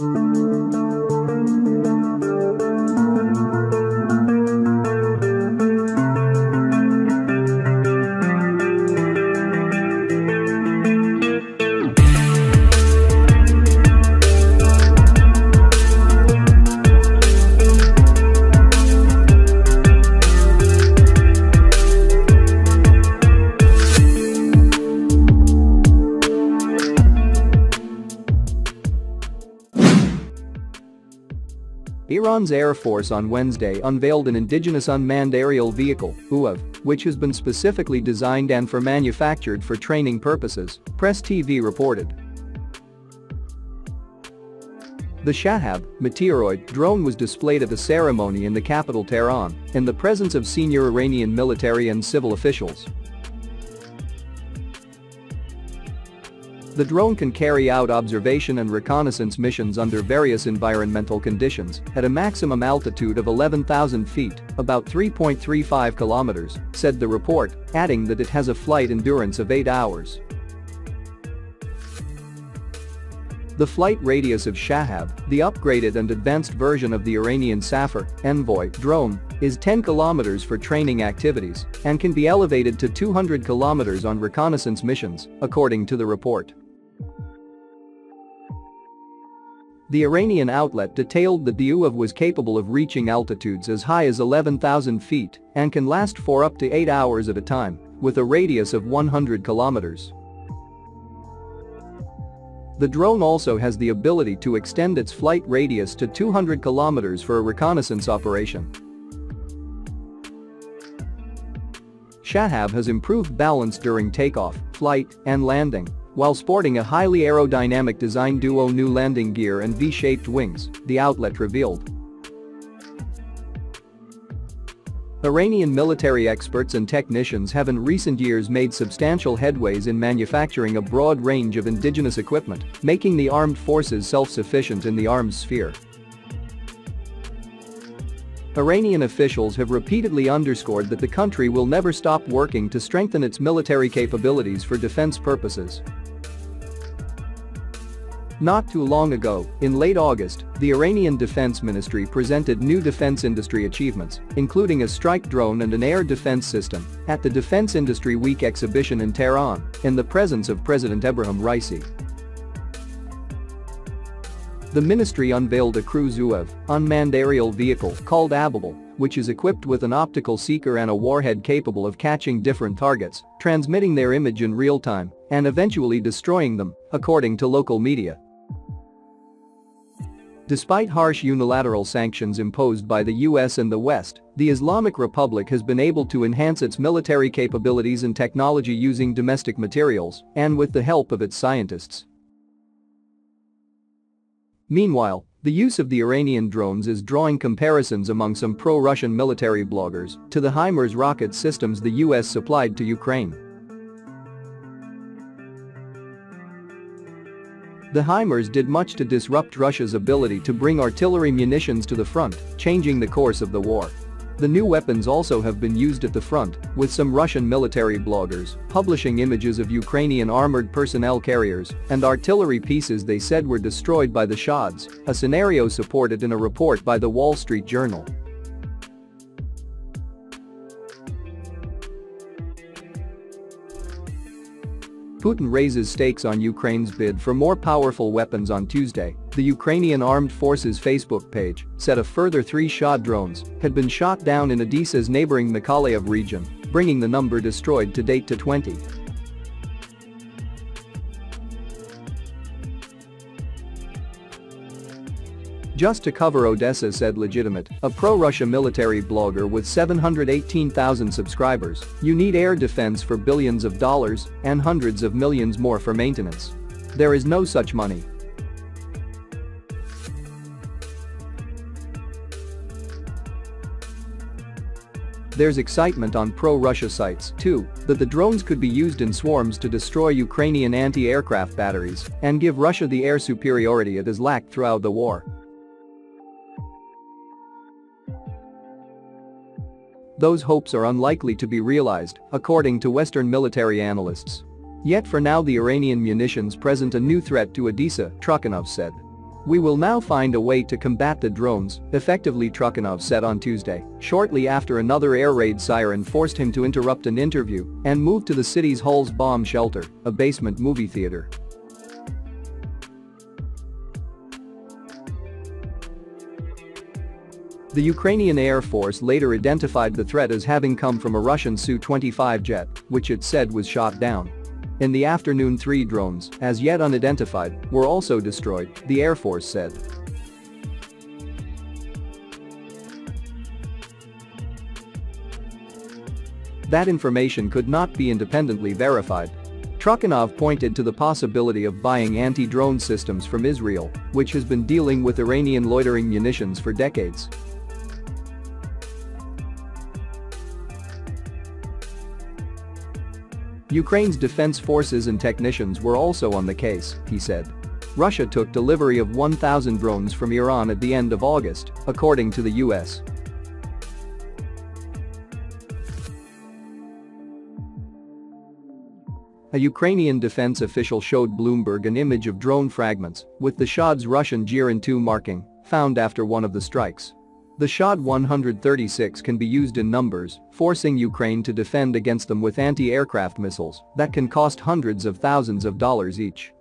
Música Iran's Air Force on Wednesday unveiled an indigenous unmanned aerial vehicle, UAV, which has been specifically designed and for manufactured for training purposes, Press TV reported. The Shahab, Meteoroid, drone was displayed at the ceremony in the capital Tehran in the presence of senior Iranian military and civil officials. The drone can carry out observation and reconnaissance missions under various environmental conditions at a maximum altitude of 11,000 feet, about 3.35 kilometers, said the report, adding that it has a flight endurance of 8 hours. The flight radius of Shahab, the upgraded and advanced version of the Iranian Safir Envoy drone, is 10 kilometers for training activities and can be elevated to 200 kilometers on reconnaissance missions, according to the report. The Iranian outlet detailed that the UAV was capable of reaching altitudes as high as 11,000 feet and can last for up to 8 hours at a time, with a radius of 100 kilometers. The drone also has the ability to extend its flight radius to 200 kilometers for a reconnaissance operation. Shahab has improved balance during takeoff, flight, and landing while sporting a highly aerodynamic design duo new landing gear and V-shaped wings, the outlet revealed. Iranian military experts and technicians have in recent years made substantial headways in manufacturing a broad range of indigenous equipment, making the armed forces self-sufficient in the arms sphere. Iranian officials have repeatedly underscored that the country will never stop working to strengthen its military capabilities for defense purposes. Not too long ago, in late August, the Iranian Defense Ministry presented new defense industry achievements, including a strike drone and an air defense system, at the Defense Industry Week exhibition in Tehran, in the presence of President Ebrahim Raisi. The ministry unveiled a cruise UAV, unmanned aerial vehicle called Ababil, which is equipped with an optical seeker and a warhead capable of catching different targets, transmitting their image in real time, and eventually destroying them, according to local media. Despite harsh unilateral sanctions imposed by the US and the West, the Islamic Republic has been able to enhance its military capabilities and technology using domestic materials and with the help of its scientists. Meanwhile, the use of the Iranian drones is drawing comparisons among some pro-Russian military bloggers to the HIMARS rocket systems the US supplied to Ukraine. The HIMARS did much to disrupt Russia's ability to bring artillery munitions to the front, changing the course of the war. The new weapons also have been used at the front, with some Russian military bloggers publishing images of Ukrainian armored personnel carriers and artillery pieces they said were destroyed by the Shaheds, a scenario supported in a report by the Wall Street Journal. Putin raises stakes on Ukraine's bid for more powerful weapons on Tuesday. The Ukrainian Armed Forces Facebook page said a further three Shahed drones had been shot down in Odessa's neighboring Mykolaiv region, bringing the number destroyed to date to 20. Just to cover Odessa said legitimate, a pro-Russia military blogger with 718,000 subscribers, you need air defense for billions of dollars and hundreds of millions more for maintenance. There is no such money. There's excitement on pro-Russia sites, too, that the drones could be used in swarms to destroy Ukrainian anti-aircraft batteries and give Russia the air superiority it has lacked throughout the war. Those hopes are unlikely to be realized, according to Western military analysts. Yet for now the Iranian munitions present a new threat to Odessa, Trukhanov said. We will now find a way to combat the drones, effectively Trukhanov said on Tuesday, shortly after another air raid siren forced him to interrupt an interview and move to the city's Hulls bomb shelter, a basement movie theater. The Ukrainian Air Force later identified the threat as having come from a Russian Su-25 jet, which it said was shot down. In the afternoon three drones, as yet unidentified, were also destroyed, the Air Force said. That information could not be independently verified. Trukhanov pointed to the possibility of buying anti-drone systems from Israel, which has been dealing with Iranian loitering munitions for decades. Ukraine's defense forces and technicians were also on the case, he said. Russia took delivery of 1,000 drones from Iran at the end of August, according to the US. A Ukrainian defense official showed Bloomberg an image of drone fragments with the Shahed's Russian Geran 2 marking, found after one of the strikes. The Shahed-136 can be used in numbers, forcing Ukraine to defend against them with anti-aircraft missiles that can cost hundreds of thousands of dollars each.